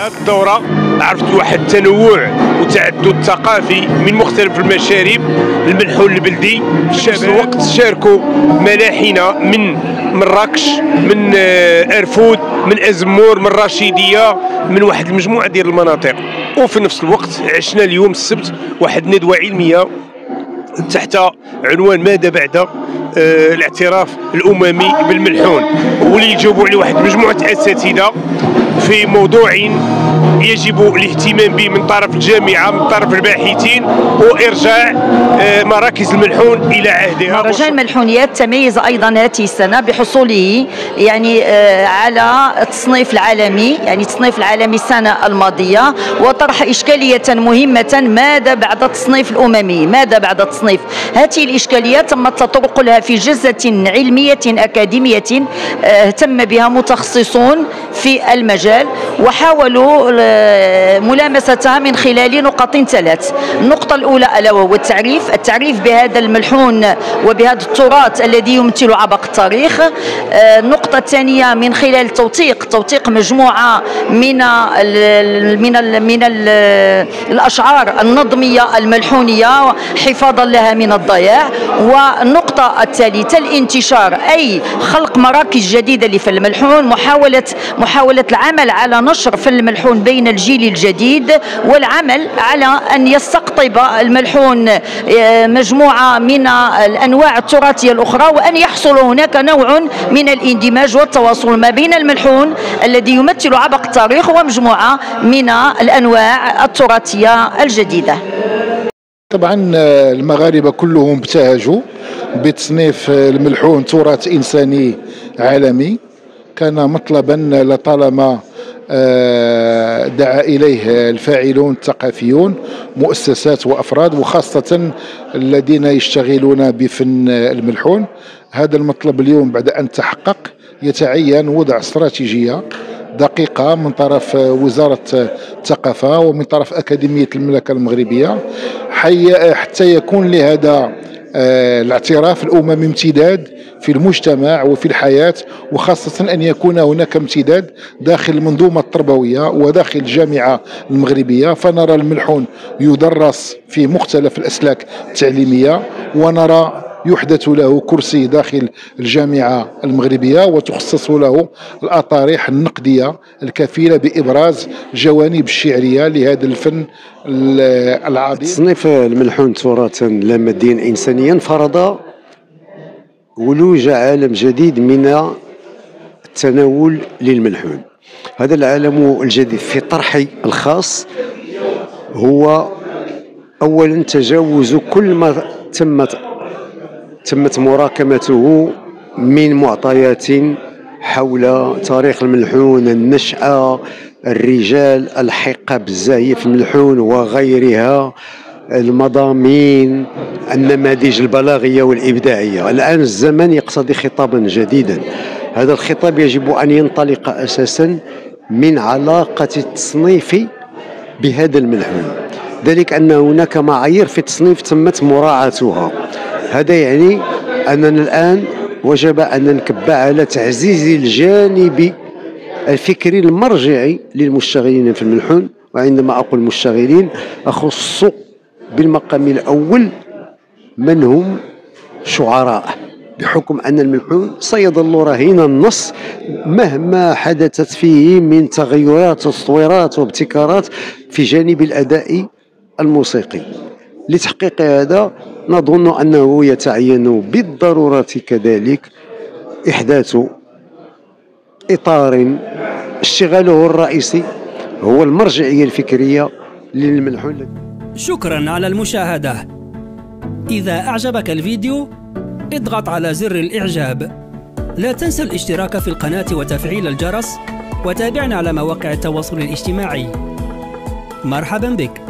هذه الدورة. عرفت واحد التنوع وتعدد ثقافي من مختلف المشارب الملحون البلدي في نفس الوقت شاركوا ملاحنا من مراكش من آه، أرفود من أزمور من رشيديه من واحد المجموعة ديال المناطق. وفي نفس الوقت عشنا اليوم السبت واحد الندوة علمية تحت عنوان ماذا بعد؟ آه، الاعتراف الأممي بالملحون. واللي يجاوبوا عليه واحد مجموعة أساتذة في موضوع يجب الاهتمام به من طرف الجامعة من طرف الباحثين وإرجاع آه، مراكز الملحون إلى عهدها مهرجان الملحونيات تميز أيضا هذه السنة بحصوله يعني آه، على التصنيف العالمي يعني التصنيف العالمي السنة الماضية وطرح إشكالية مهمة ماذا بعد التصنيف الأممي؟ ماذا بعد التصنيف؟ هذه الاشكاليه تم التطرق لها في جلسه علمية أكاديمية آه، اهتم بها متخصصون في المجال. وحاولوا آه، ملامستها من خلال نقط ثلاث. النقطة الأولى ألا وهو التعريف. التعريف بهذا الملحون وبهذا التراث الذي يمثل عبق التاريخ. آه، النقطة الثانية من خلال توثيق توثيق مجموعة من ال من ال من ال الأشعار النظمية الملحونية حفاظا لها من الضياع. والنقطة الثالثة الانتشار أي خلق مراكز جديدة لفن الملحون محاولة محاولة العمل على نشر فن الملحون بين الجيل الجديد والعمل على أن يستقطب الملحون آه، مجموعة من الأنواع التراثية الأخرى وأن يحصل هناك نوع من الاندماج والتواصل ما بين الملحون الذي يمثل عبق التاريخ ومجموعة من الأنواع التراثية الجديدة. طبعا آه، المغاربة كلهم ابتهجوا بتصنيف آه، الملحون تراث إنساني عالمي. كان مطلبا لطالما دعا إليه الفاعلون الثقافيون مؤسسات وأفراد وخاصة الذين يشتغلون بفن الملحون. هذا المطلب اليوم بعد أن تحقق يتعين وضع استراتيجية دقيقة من طرف وزارة الثقافة ومن طرف أكاديمية المملكة المغربية حتى يكون لهذا آه، الاعتراف الأممي امتداد في المجتمع وفي الحياة وخاصة أن يكون هناك امتداد داخل المنظومة التربوية وداخل الجامعة المغربية. فنرى الملحون يدرس في مختلف الأسلاك التعليمية ونرى يحدث له كرسي داخل الجامعة المغربية وتخصص له الأطاريح النقدية الكفيلة بإبراز جوانب الشعرية لهذا الفن العظيم. تصنيف الملحون تراثا لا إنسانيا فرض ولوج عالم جديد من التناول للملحون. هذا العالم الجديد في طرحي الخاص هو اولا تجاوز كل ما تمت تمت مراكمته من معطيات حول تاريخ الملحون النشأة الرجال الحقة بالزاهية في الملحون وغيرها المضامين النماذج البلاغية والإبداعية. الآن الزمن يقتضي خطابا جديدا. هذا الخطاب يجب أن ينطلق أساسا من علاقة التصنيف بهذا الملحون. ذلك أن هناك معايير في التصنيف تمت مراعاتها. هذا يعني أننا الآن وجب أن نكب على تعزيز الجانب الفكري المرجعي للمشتغلين في الملحون وعندما أقول مشتغلين أخص بالمقام الأول من هم شعراء بحكم أن الملحون سيظل رهين النص مهما حدثت فيه من تغيرات وتطويرات وابتكارات في جانب الأداء الموسيقي. لتحقيق هذا نظن أنه يتعين بالضرورة كذلك إحداث إطار اشتغاله الرئيسي هو المرجعية الفكرية للملحون شكرا على المشاهدة. إذا أعجبك الفيديو اضغط على زر الإعجاب. لا تنسى الاشتراك في القناة وتفعيل الجرس وتابعنا على مواقع التواصل الاجتماعي. مرحبا بك.